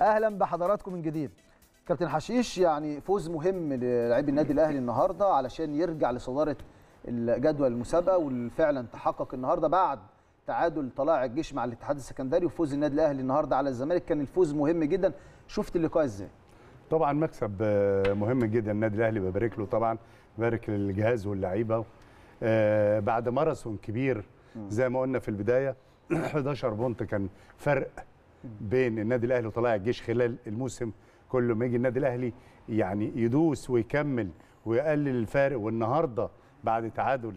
أهلا بحضراتكم من جديد. كابتن حشيش يعني فوز مهم للاعبي النادي الأهلي النهارده علشان يرجع لصدارة الجدول المسابقة وفعلا تحقق النهارده بعد تعادل طلائع الجيش مع الاتحاد السكندري وفوز النادي الأهلي النهارده على الزمالك. كان الفوز مهم جدا. شفت اللقاء إزاي؟ طبعا مكسب مهم جدا. النادي الأهلي ببارك له طبعا ببارك للجهاز واللعيبة. آه بعد ماراثون كبير زي ما قلنا في البداية 11 بونت كان فرق بين النادي الأهلي وطلائع الجيش خلال الموسم كله. ما يجي النادي الأهلي يعني يدوس ويكمل ويقلل الفارق والنهارده بعد تعادل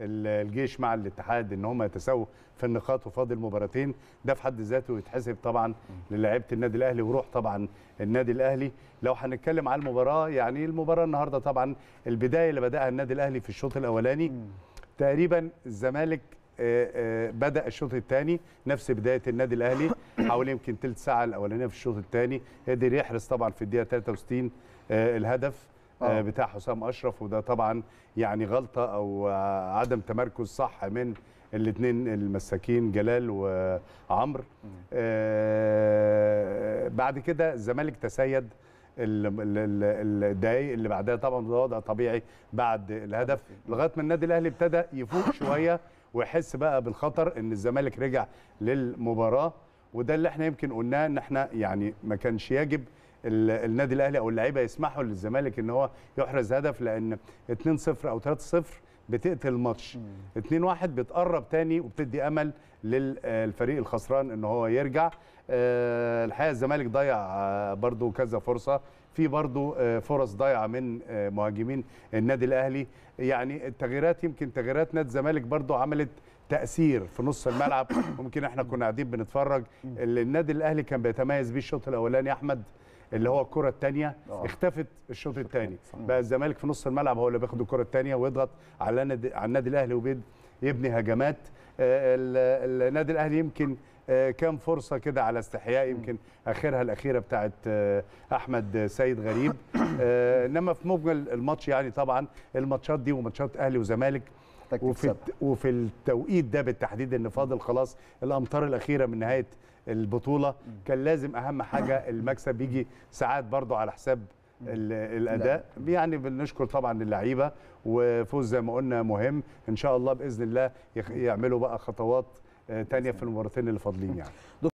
الجيش مع الاتحاد إن هم يتساووا في النقاط وفاضل مباراتين ده في حد ذاته يتحسب طبعا للاعيبة النادي الأهلي وروح طبعا النادي الأهلي. لو هنتكلم على المباراة يعني المباراة النهارده طبعا البداية اللي بدأها النادي الأهلي في الشوط الأولاني. تقريبا الزمالك بدأ الشوط الثاني نفس بداية النادي الأهلي. حوالي يمكن ثلث ساعة الأولانية في الشوط الثاني. قدر يحرز طبعا في الدقيقة 63 الهدف أوه. بتاع حسام أشرف. وده طبعا يعني غلطة أو عدم تمركز صح من الاثنين المساكين جلال وعمرو. آه بعد كده الزمالك تسيد الدقايق اللي بعدها. طبعا ده وضع طبيعي بعد الهدف. لغاية ما النادي الأهلي ابتدى يفوق شوية ويحس بقى بالخطر إن الزمالك رجع للمباراة. وده اللي إحنا يمكن قلناه إن إحنا يعني ما كانش يجب النادي الأهلي أو اللعيبة يسمحوا للزمالك إن هو يحرز هدف لأن 2-0 أو 3-0 بتقتل الماتش. 2-1 بتقرب تاني وبتدي أمل للفريق الخسران إن هو يرجع. الحقيقة الزمالك ضيع برضو كذا فرصة. في برضو فرص ضايعة من مهاجمين النادي الأهلي. يعني التغييرات يمكن تغييرات نادي الزمالك برضو عملت تأثير في نص الملعب. ممكن إحنا كنا قاعدين بنتفرج. النادي الأهلي كان بيتميز بيه الشوط الأولاني أحمد اللي هو الكرة الثانية اختفت الشوط الثاني بقى الزمالك في نص الملعب هو اللي بياخد الكرة الثانية ويضغط على النادي على النادي الأهلي ويبني هجمات. النادي الأهلي يمكن كام فرصة كده على استحياء يمكن آخرها الأخيرة بتاعت أحمد سيد غريب. إنما في مجمل الماتش يعني طبعا الماتشات دي وماتشات أهلي وزمالك وفي وفي التوقيت ده بالتحديد ان فاضل خلاص الامتار الاخيره من نهايه البطوله كان لازم اهم حاجة المكسب يجي ساعات برضو على حساب الاداء. يعني بنشكر طبعا اللعيبة وفوز زي ما قلنا مهم. إن شاء الله بإذن الله يعملوا بقى خطوات تانية في المباراتين اللي فاضلين يعني.